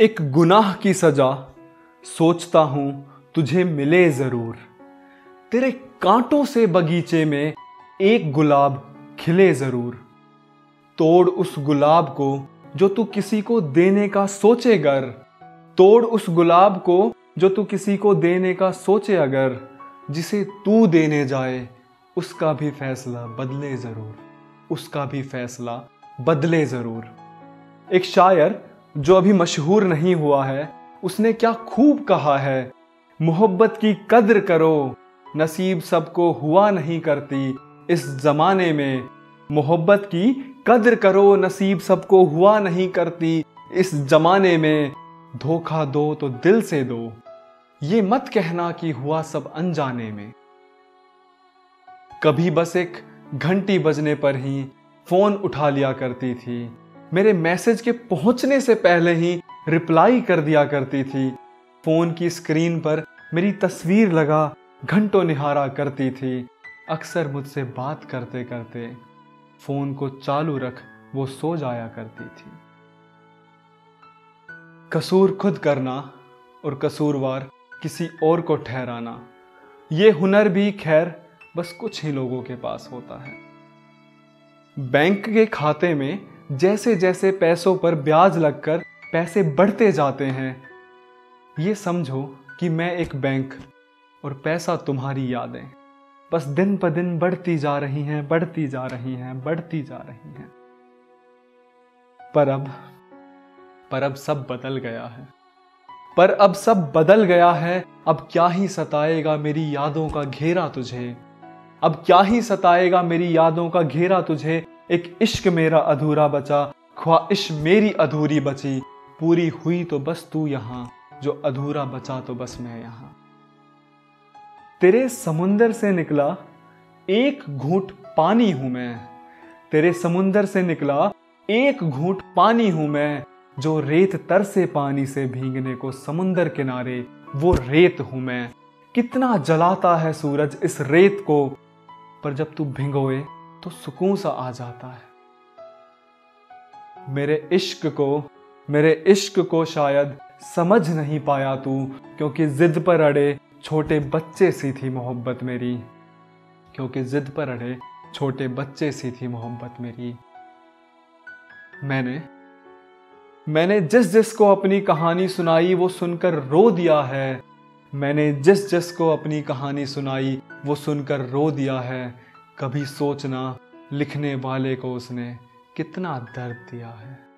एक गुनाह की सजा सोचता हूँ तुझे मिले ज़रूर। तेरे कांटों से बगीचे में एक गुलाब खिले ज़रूर। तोड़ उस गुलाब को जो तू किसी को देने का सोचे अगर। तोड़ उस गुलाब को जो तू किसी को देने का सोचे अगर। जिसे तू देने जाए, उसका भी फैसला बदले ज़रूर। उसका भी फैसला बदले ज़रूर। एक शायर जो अभी मशहूर नहीं हुआ है, उसने क्या खूब कहा है, मोहब्बत की कद्र करो। नसीब सबको हुआ नहीं करती, इस जमाने में। मोहब्बत की कद्र करो, नसीब सबको हुआ नहीं करती, इस जमाने में। धोखा दो तो दिल से दो, ये मत कहना कि हुआ सब अनजाने में। कभी बस एक घंटी बजने पर ही फ़ोन उठा लिया करती थी। मेरे मैसेज के पहुँचने से पहले ही रिप्लाई कर दिया करती थी। फ़ोन की स्क्रीन पर मेरी तस्वीर लगा, घंटों निहारा करती थी। अक्सर मुझसे बात करते करते फ़ोन को चालू रख वो सो जाया करती थी। कसूर खुद करना और कसूरवार किसी और को ठहराना, ये हुनर भी खैर बस कुछ ही लोगों के पास होता है। बैंक के खाते में जैसे जैसे पैसों पर ब्याज लगकर पैसे बढ़ते जाते हैं। ये समझो कि मैं एक बैंक और पैसा तुम्हारी यादें। बस दिन प दिन बढ़ती जा रही हैं, बढ़ती जा रही हैं, बढ़ती जा रही हैं। पर अब पर अब सब बदल गया है। पर अब सब बदल गया है, अब क्या ही सताएगा मेरी यादों का घेरा तुझे? अब क्या ही सताएगा मेरी यादों का घेरा तुझे? एक इश्क मेरा अधूरा बचा ख्वाहिश मेरी अधूरी बची। पूरी हुई तो बस तू यहाँ, जो अधूरा बचा तो बस मैं यहाँ। तेरे समुंदर से निकला, एक घूट पानी हूँ मैं। तेरे समुंदर से निकला, एक घूट पानी हूँ मैं। जो रेत तर से पानी से भींगने को समुंदर किनारे, वो रेत हूँ मैं। कितना जलाता है सूरज इस रेत को, पर जब तू भिंगोए तो सुकून सा आ जाता है। मेरे इश्क को, मेरे इश्क को शायद समझ नहीं पाया तू, क्योंकि जिद पर अड़े छोटे बच्चे सी थी मोहब्बत मेरी। क्योंकि जिद पर अड़े छोटे बच्चे सी थी मोहब्बत मेरी। मैंने मैंने जिस जिस को अपनी कहानी सुनाई, वो सुनकर रो दिया है। मैंने जिस जिस को अपनी कहानी सुनाई, वो सुनकर रो दिया है। कभी सोचना लिखने वाले को उसने कितना दर्द दिया है।